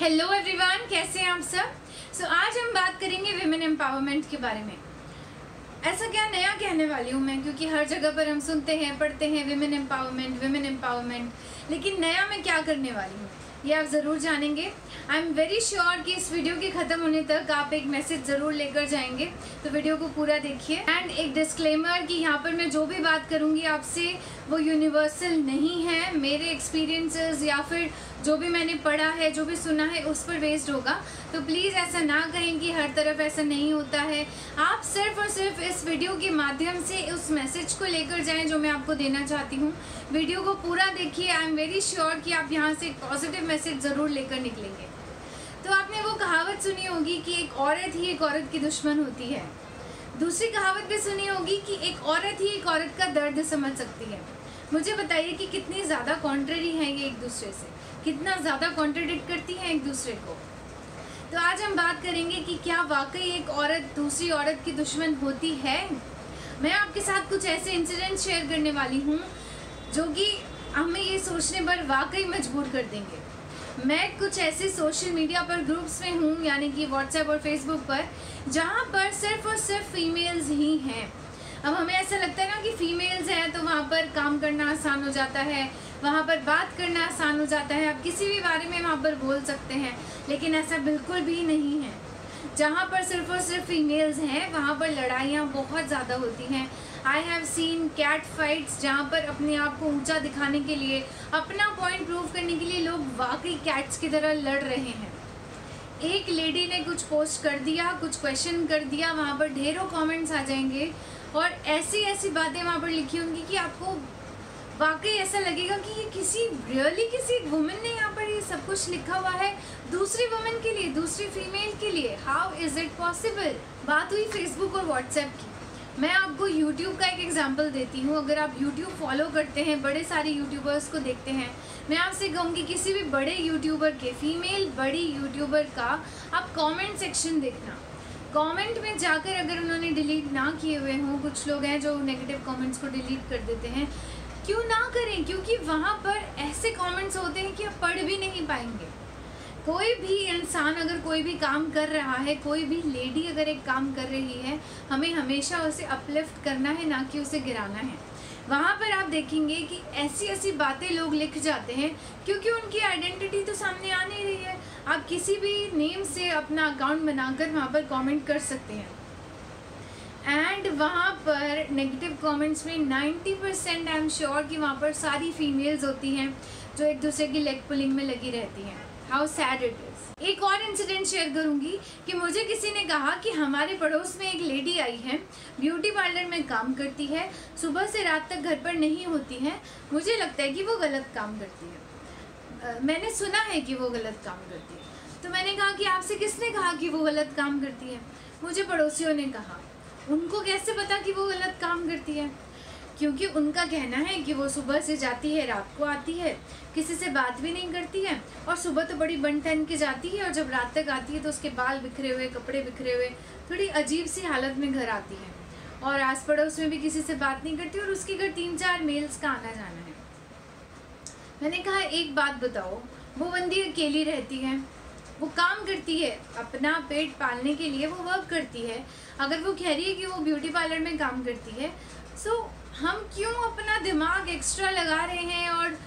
Hello everyone कैसे हैं आप सब? सो so, आज हम बात करेंगे विमेन एम्पावरमेंट के बारे में। ऐसा क्या नया कहने वाली हूँ मैं? क्योंकि हर जगह पर हम सुनते हैं पढ़ते हैं विमेन एम्पावरमेंट विमेन एम्पावरमेंट लेकिन नया मैं क्या करने वाली हूँ? ये आप ज़रूर जानेंगे। आई एम वेरी श्योर कि इस वीडियो के ख़त्म होने तक आप एक मैसेज ज़रूर लेकर जाएँगे। तो वीडियो को पूरा देखिए। एंड एक डिस्क्लेमर कि यहाँ पर मैं जो भी बात करूँगी आपसे वो यूनिवर्सल नहीं है। मेरे एक्सपीरियंसेस या फिर जो भी मैंने पढ़ा है, जो भी सुना है, उस पर बेस्ड होगा। तो प्लीज़ ऐसा ना कहें कि हर तरफ़ ऐसा नहीं होता है। आप सिर्फ़ और सिर्फ़ इस वीडियो के माध्यम से उस मैसेज को लेकर जाएँ जो मैं आपको देना चाहती हूँ। वीडियो को पूरा देखिए। आई एम वेरी श्योर कि आप यहाँ से एक पॉजिटिव मैसेज ज़रूर लेकर निकलेंगे। तो आपने वो कहावत सुनी होगी कि एक औरत ही एक औरत की दुश्मन होती है। दूसरी कहावत भी सुनी होगी कि एक औरत ही एक औरत का दर्द समझ सकती है। मुझे बताइए कि कितनी ज़्यादा कॉन्ट्ररी हैं ये एक दूसरे से। कितना ज़्यादा कॉन्ट्रडिक्ट करती हैं एक दूसरे को। तो आज हम बात करेंगे कि क्या वाकई एक औरत दूसरी औरत की दुश्मन होती है? मैं आपके साथ कुछ ऐसे इंसिडेंट शेयर करने वाली हूँ, जो कि हमें ये सोचने पर वाकई मजबूर कर देंगे। मैं कुछ ऐसे सोशल मीडिया पर ग्रुप्स में हूँ, यानी कि व्हाट्सएप और फेसबुक पर, जहाँ पर सिर्फ़ और सिर्फ़ फीमेल्स ही हैं। अब हमें ऐसा लगता है ना कि फीमेल्स हैं तो वहाँ पर काम करना आसान हो जाता है वहाँ पर बात करना आसान हो जाता है। आप किसी भी बारे में वहाँ पर बोल सकते हैं, लेकिन ऐसा बिल्कुल भी नहीं है। जहाँ पर सिर्फ़ और सिर्फ़ फीमेल्स हैं, वहाँ पर लड़ाइयाँ बहुत ज़्यादा होती हैं। I have seen cat fights जहाँ पर अपने आप को ऊँचा दिखाने के लिए, अपना पॉइंट प्रूव करने के लिए लोग वाकई कैट्स की तरह लड़ रहे हैं। एक लेडी ने कुछ पोस्ट कर दिया, कुछ क्वेश्चन कर दिया, वहाँ पर ढेरों कमेंट्स आ जाएँगे, और ऐसी ऐसी बातें वहाँ पर लिखी होंगी कि आपको वाकई ऐसा लगेगा कि ये किसी रियली किसी वुमेन ने यहाँ पर ये सब कुछ लिखा हुआ है दूसरी वुमेन के लिए, दूसरी फीमेल के लिए। हाउ इज़ इट पॉसिबल बात हुई फेसबुक और व्हाट्सएप की। मैं आपको यूट्यूब का एक एग्जांपल देती हूँ। अगर आप यूट्यूब फॉलो करते हैं, बड़े सारे यूट्यूबर्स को देखते हैं, मैं आपसे कहूँगी किसी भी बड़े यूट्यूबर के फीमेल बड़ी यूट्यूबर का, आप कमेंट सेक्शन देखना। कमेंट में जाकर अगर उन्होंने डिलीट ना किए हुए हों, कुछ लोग हैं जो नेगेटिव कमेंट्स को डिलीट कर देते हैं क्यों ना करें? क्योंकि वहाँ पर ऐसे कमेंट्स होते हैं कि आप पढ़ भी नहीं पाएँगे। कोई भी इंसान अगर कोई भी काम कर रहा है, कोई भी लेडी अगर एक काम कर रही है, हमें हमेशा उसे अपलिफ्ट करना है, ना कि उसे गिराना है। वहाँ पर आप देखेंगे कि ऐसी ऐसी बातें लोग लिख जाते हैं, क्योंकि उनकी आइडेंटिटी तो सामने आ नहीं रही है। आप किसी भी नेम से अपना अकाउंट बनाकर वहाँ पर कमेंट कर सकते हैं। एंड वहाँ पर नेगेटिव कमेंट्स में 90 परसेंट आई एम श्योर कि वहाँ पर सारी फीमेल्स होती हैं, जो एक दूसरे की लेग पुलिंग में लगी रहती हैं। हाउ सैड इट इज़ एक और इंसिडेंट शेयर करूँगी कि मुझे किसी ने कहा कि हमारे पड़ोस में एक लेडी आई है ब्यूटी पार्लर में काम करती है, सुबह से रात तक घर पर नहीं होती है, मुझे लगता है कि वो गलत काम करती है। मैंने सुना है कि वो गलत काम करती है। तो मैंने कहा कि आपसे किसने कहा कि वो गलत काम करती है? मुझे पड़ोसियों ने कहा। उनको कैसे पता कि वो गलत काम करती है? क्योंकि उनका कहना है कि वो सुबह से जाती है, रात को आती है, किसी से बात भी नहीं करती है और सुबह तो बड़ी बन टन के जाती है और जब रात तक आती है तो उसके बाल बिखरे हुए, कपड़े बिखरे हुए, थोड़ी अजीब सी हालत में घर आती है। और आस पड़ोस में भी किसी से बात नहीं करती और उसके घर तीन चार मेल्स का आना जाना है। मैंने कहा, एक बात बताओ, वो बंदी अकेली रहती है वो काम करती है अपना पेट पालने के लिए वो वर्क करती है। अगर वो कह रही है कि वो ब्यूटी पार्लर में काम करती है सो so, हम क्यों अपना दिमाग एक्स्ट्रा लगा रहे हैं और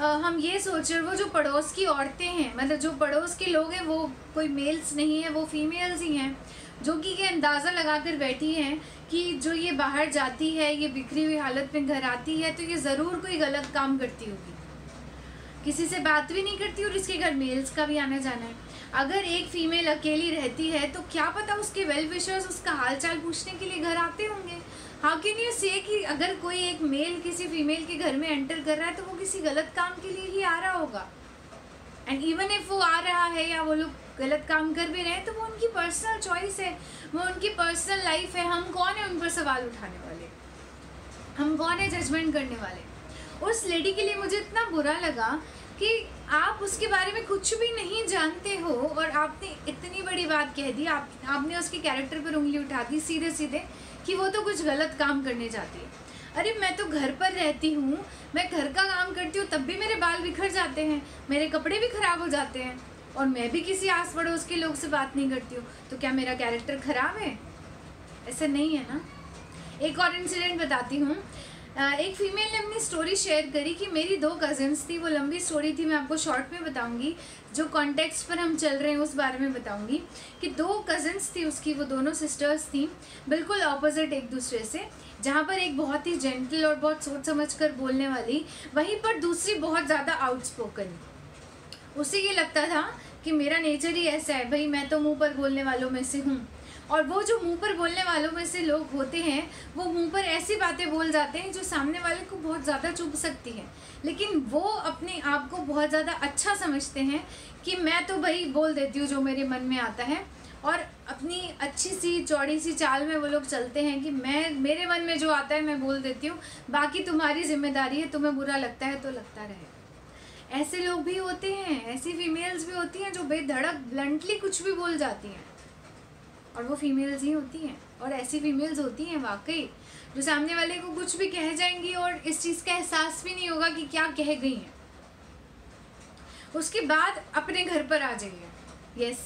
आ, हम ये सोच रहे वो जो पड़ोस की औरतें हैं मतलब जो पड़ोस के लोग हैं वो कोई मेल्स नहीं है वो फीमेल्स ही हैं जो कि ये अंदाज़ा लगा कर बैठी हैं कि जो ये बाहर जाती है ये बिखरी हुई हालत में घर आती है तो ये ज़रूर कोई गलत काम करती होगी। किसी से बात भी नहीं करती और इसके घर मेल्स का भी आना जाना है। अगर एक फीमेल अकेली रहती है तो क्या पता उसके वेल विशर्स उसका हालचाल पूछने के लिए घर आते होंगे? हाउ कैन यू से कि अगर कोई एक मेल किसी फीमेल के घर में एंटर कर रहा है तो वो किसी गलत काम के लिए ही आ रहा होगा? एंड इवन इफ़ वो आ रहा है या वो लोग गलत काम कर भी रहे हैं तो वो उनकी पर्सनल चॉइस है। वो उनकी पर्सनल लाइफ है। हम कौन है उन पर सवाल उठाने वाले? हम कौन है जजमेंट करने वाले? उस लेडी के लिए मुझे इतना बुरा लगा कि आप उसके बारे में कुछ भी नहीं जानते हो और आपने इतनी बड़ी बात कह दी, आप, आपने उसके कैरेक्टर पर उंगली उठा दी सीधे सीधे कि वो तो कुछ गलत काम करने जाती है। अरे, मैं तो घर पर रहती हूँ, मैं घर का काम करती हूँ, तब भी मेरे बाल बिखर जाते हैं, मेरे कपड़े भी ख़राब हो जाते हैं और मैं भी किसी आस पड़ोस के लोग से बात नहीं करती हूँ। तो क्या मेरा कैरेक्टर ख़राब है? ऐसा नहीं है ना? एक और इंसिडेंट बताती हूँ। एक फीमेल ने अपनी स्टोरी शेयर करी कि मेरी दो कज़न्स थी, वो लंबी स्टोरी थी, मैं आपको शॉर्ट में बताऊँगी, जो कॉन्टेक्स्ट पर हम चल रहे हैं, उस बारे में बताऊँगी कि दो कज़न्स थी उसकी, वो दोनों सिस्टर्स थी, बिल्कुल ऑपोजिट एक दूसरे से, जहाँ पर एक बहुत ही जेंटल और बहुत सोच समझ कर बोलने वाली, वहीं पर दूसरी बहुत ज़्यादा आउटस्पोकन उसे ये लगता था कि मेरा नेचर ही ऐसा है, भाई मैं तो मुँह पर बोलने वालों में से हूँ। और वो जो मुँह पर बोलने वालों में से लोग होते हैं, वो मुँह पर ऐसी बातें बोल जाते हैं जो सामने वाले को बहुत ज़्यादा चुभ सकती है। लेकिन वो अपने आप को बहुत ज़्यादा अच्छा समझते हैं कि मैं तो भाई बोल देती हूँ जो मेरे मन में आता है। और अपनी अच्छी सी, चौड़ी सी चाल में वो लोग चलते हैं कि मैं, मेरे मन में जो आता है मैं बोल देती हूँ। बाकी तुम्हारी ज़िम्मेदारी है, तुम्हें बुरा लगता है तो लगता रहे। ऐसे लोग भी होते हैं, ऐसी फीमेल्स भी होती हैं जो बेधड़क ब्लंटली कुछ भी बोल जाती हैं। और वो फीमेल्स ही होती हैं। और ऐसी फीमेल्स होती हैं वाकई, जो सामने वाले को कुछ भी कह जाएँगी और इस चीज़ का एहसास भी नहीं होगा कि क्या कह गई हैं। उसके बाद अपने घर पर आ जाइए। यस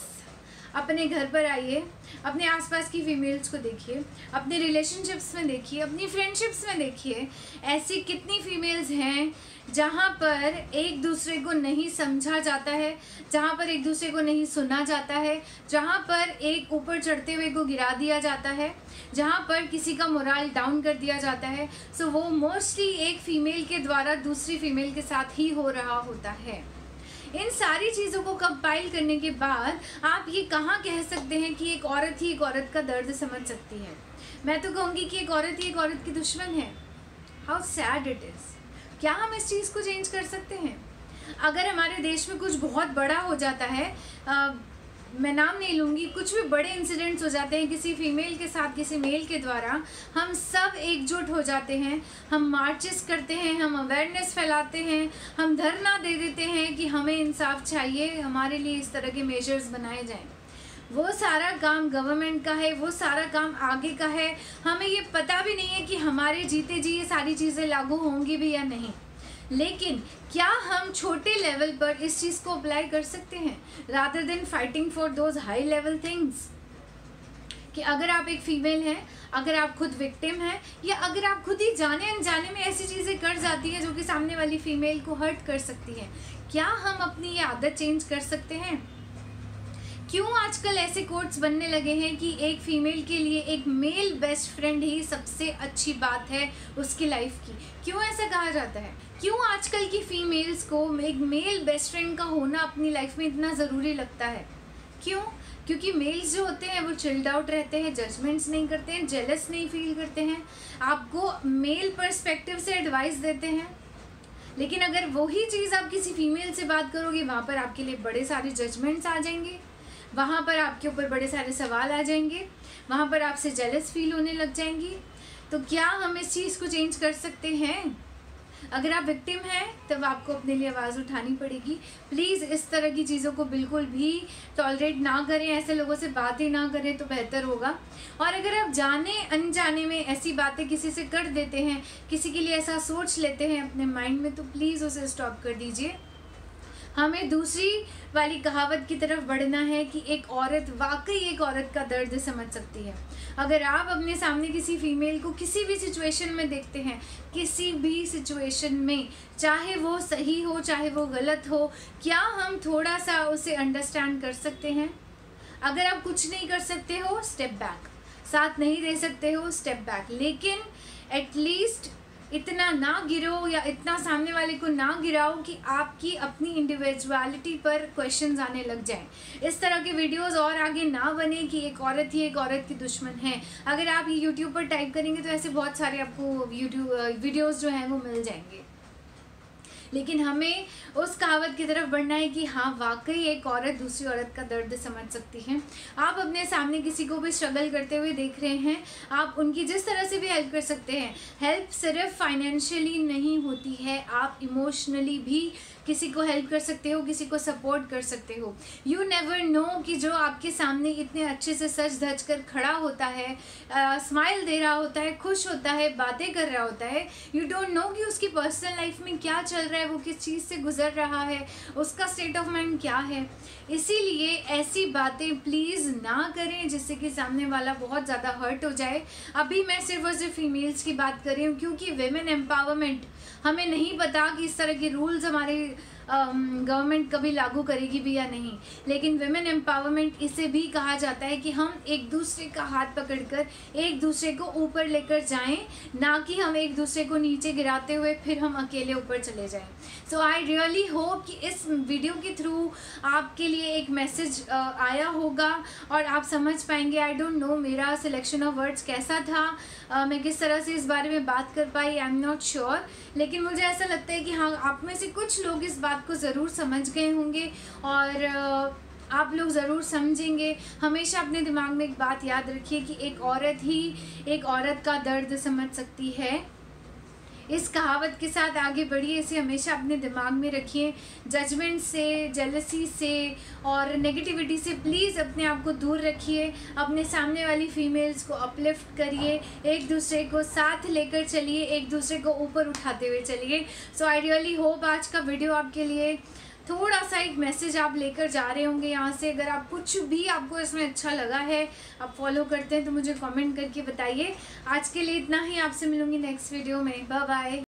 अपने घर पर आइए, अपने आसपास की फीमेल्स को देखिए, अपने रिलेशनशिप्स में देखिए, अपनी फ्रेंडशिप्स में देखिए, ऐसी कितनी फीमेल्स हैं जहाँ पर एक दूसरे को नहीं समझा जाता है, जहाँ पर एक दूसरे को नहीं सुना जाता है, जहाँ पर एक ऊपर चढ़ते हुए को गिरा दिया जाता है, जहाँ पर किसी का मोराल डाउन कर दिया जाता है। सो वो मोस्टली एक फ़ीमेल के द्वारा दूसरी फीमेल के साथ ही हो रहा होता है। इन सारी चीज़ों को कंपाइल करने के बाद आप ये कहाँ कह सकते हैं कि एक औरत ही एक औरत का दर्द समझ सकती है? मैं तो कहूँगी कि एक औरत ही एक औरत की दुश्मन है। हाउ सैड इट इज़ क्या हम इस चीज़ को चेंज कर सकते हैं? अगर हमारे देश में कुछ बहुत बड़ा हो जाता है आ, मैं नाम नहीं लूँगी कुछ भी बड़े इंसिडेंट्स हो जाते हैं किसी फीमेल के साथ किसी मेल के द्वारा हम सब एकजुट हो जाते हैं हम मार्चेस करते हैं हम अवेयरनेस फैलाते हैं हम धरना दे देते हैं कि हमें इंसाफ चाहिए हमारे लिए इस तरह के मेजर्स बनाए जाएँ। वो सारा काम गवर्नमेंट का है, वो सारा काम आगे का है। हमें ये पता भी नहीं है कि हमारे जीते जी ये सारी चीज़ें लागू होंगी भी या नहीं। लेकिन क्या हम छोटे लेवल पर इस चीज़ को अप्लाई कर सकते हैं? Rather than fighting for those high level things कि अगर आप एक फीमेल हैं, अगर आप खुद विक्टिम हैं, या अगर आप खुद ही जाने अनजाने में ऐसी चीज़ें कर जाती हैं जो कि सामने वाली फीमेल को हर्ट कर सकती हैं, क्या हम अपनी ये आदत चेंज कर सकते हैं? क्यों आजकल ऐसे कोट्स बनने लगे हैं कि एक फीमेल के लिए एक मेल बेस्ट फ्रेंड ही सबसे अच्छी बात है उसकी लाइफ की? क्यों ऐसा कहा जाता है? क्यों आजकल की फीमेल्स को एक मेल बेस्ट फ्रेंड का होना अपनी लाइफ में इतना ज़रूरी लगता है? क्यों? क्योंकि मेल्स जो होते हैं, वो चिल्ड आउट रहते हैं जजमेंट्स नहीं करते हैं जेलस नहीं फील करते हैं। आपको मेल परस्पेक्टिव से एडवाइस देते हैं। लेकिन अगर वही चीज़ आप किसी फीमेल से बात करोगे, वहाँ पर आपके लिए बड़े सारे जजमेंट्स आ जाएँगे। वहाँ पर आपके ऊपर बड़े सारे सवाल आ जाएँगे। वहाँ पर आपसे जेलस फील होने लग जाएँगी। तो क्या हम इस चीज़ को चेंज कर सकते हैं? अगर आप विक्टिम हैं, तब आपको अपने लिए आवाज़ उठानी पड़ेगी। प्लीज़ इस तरह की चीज़ों को बिल्कुल भी टॉलरेट ना करें। ऐसे लोगों से बातें ना करें तो बेहतर होगा। और अगर आप जाने, अनजाने में ऐसी बातें किसी से कर देते हैं, किसी के लिए ऐसा सोच लेते हैं अपने माइंड में तो प्लीज़ उसे स्टॉप कर दीजिए। हमें दूसरी वाली कहावत की तरफ़ बढ़ना है कि एक औरत, वाकई एक औरत का दर्द समझ सकती है। अगर आप अपने सामने किसी फीमेल को किसी भी सिचुएशन में देखते हैं, किसी भी सिचुएशन में, चाहे वो सही हो, चाहे वो गलत हो, क्या हम थोड़ा सा उसे अंडरस्टैंड कर सकते हैं? अगर आप कुछ नहीं कर सकते हो स्टेप बैक साथ नहीं दे सकते हो स्टेप बैक लेकिन एटलीस्ट इतना ना गिरो या इतना सामने वाले को ना गिराओ कि आपकी अपनी इंडिविजुअलिटी पर क्वेश्चंस आने लग जाएँ। इस तरह के वीडियोस और आगे ना बने कि एक औरत ही एक औरत की दुश्मन है। अगर आप ये यूट्यूब पर टाइप करेंगे तो ऐसे बहुत सारे आपको यूट्यूब वीडियोज़ जो हैं वो मिल जाएँगे। लेकिन हमें उस कहावत की तरफ़ बढ़ना है कि हाँ वाकई एक औरत दूसरी औरत का दर्द समझ सकती है। आप अपने सामने किसी को भी स्ट्रगल करते हुए देख रहे हैं। आप उनकी जिस तरह से भी हेल्प कर सकते हैं। हेल्प सिर्फ़ फाइनेंशियली नहीं होती है। आप इमोशनली भी किसी को हेल्प कर सकते हो, किसी को सपोर्ट कर सकते हो। यू नेवर नो कि जो आपके सामने इतने अच्छे से सच धज कर खड़ा होता है स्माइल दे रहा होता है, खुश होता है, बातें कर रहा होता है यू डोंट नो कि उसकी पर्सनल लाइफ में क्या चल रहा है। वो किस चीज़ से गुजर रहा है, उसका स्टेट ऑफ़ माइंड क्या है? इसीलिए ऐसी बातें प्लीज़ ना करें, जिससे कि सामने वाला बहुत ज़्यादा हर्ट हो जाए। अभी मैं सिर्फ़ और सिर्फ़ फीमेल्स की बात कर रही हूँ, क्योंकि वेमेन एम्पावरमेंट हमें नहीं पता कि इस तरह के रूल्स हमारे गवर्नमेंट कभी लागू करेगी भी या नहीं। लेकिन वेमेन एम्पावरमेंट इसे भी कहा जाता है कि हम एक दूसरे का हाथ पकड़कर एक दूसरे को ऊपर लेकर जाएँ ना कि हम एक दूसरे को नीचे गिराते हुए फिर हम अकेले ऊपर चले जाएँ। सो आई रियली होप कि इस वीडियो के थ्रू आपके लिए एक मैसेज आया होगा और आप समझ पाएँगे। आई डोंट नो मेरा सिलेक्शन ऑफ़ वर्ड्स कैसा था uh, मैं किस तरह से इस बारे में बात कर पाई आई एम नॉट श्योर लेकिन मुझे ऐसा लगता है कि हाँ आप में से कुछ लोग इस बात को ज़रूर समझ गए होंगे और आप लोग ज़रूर समझेंगे। हमेशा अपने दिमाग में एक बात याद रखिए कि एक औरत ही एक औरत का दर्द समझ सकती है। इस कहावत के साथ आगे बढ़िए, इसे हमेशा अपने दिमाग में रखिए। जजमेंट से जेलसी से और नेगेटिविटी से प्लीज़ अपने आप को दूर रखिए। अपने सामने वाली फीमेल्स को अपलिफ्ट करिए। एक दूसरे को साथ लेकर चलिए। एक दूसरे को ऊपर उठाते हुए चलिए। सो आई रियली होप आज का वीडियो आपके लिए थोड़ा सा एक मैसेज आप लेकर जा रहे होंगे यहाँ से। अगर आप कुछ भी आपको इसमें अच्छा लगा है, आप फॉलो करते हैं तो मुझे कमेंट करके बताइए। आज के लिए इतना ही। आपसे मिलूँगी नेक्स्ट वीडियो में। Bye bye